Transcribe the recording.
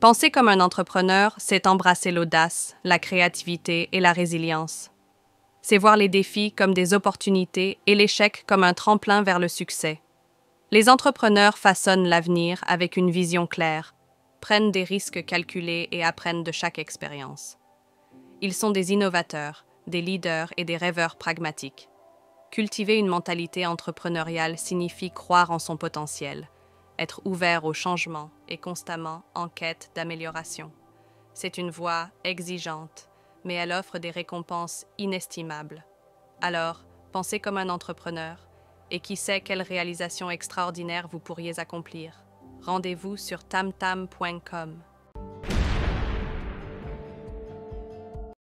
Penser comme un entrepreneur, c'est embrasser l'audace, la créativité et la résilience. C'est voir les défis comme des opportunités et l'échec comme un tremplin vers le succès. Les entrepreneurs façonnent l'avenir avec une vision claire, prennent des risques calculés et apprennent de chaque expérience. Ils sont des innovateurs, des leaders et des rêveurs pragmatiques. Cultiver une mentalité entrepreneuriale signifie croire en son potentiel, être ouvert au changement et constamment en quête d'amélioration. C'est une voie exigeante, mais elle offre des récompenses inestimables. Alors, pensez comme un entrepreneur, et qui sait quelle réalisation extraordinaire vous pourriez accomplir. Rendez-vous sur tamtam.com.